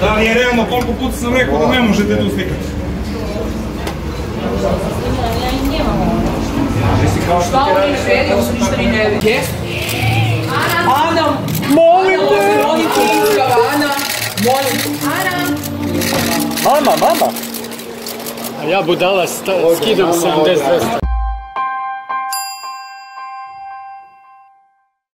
Da li je realno koliko puta sam rekao da ne možete tu slikati? Šta oni želi, ništa ni ne vidi. Ana, molim te! Molim te, izjava, Ana, molim te. Ana! Mama, mama! A ja budala skidam 70 200.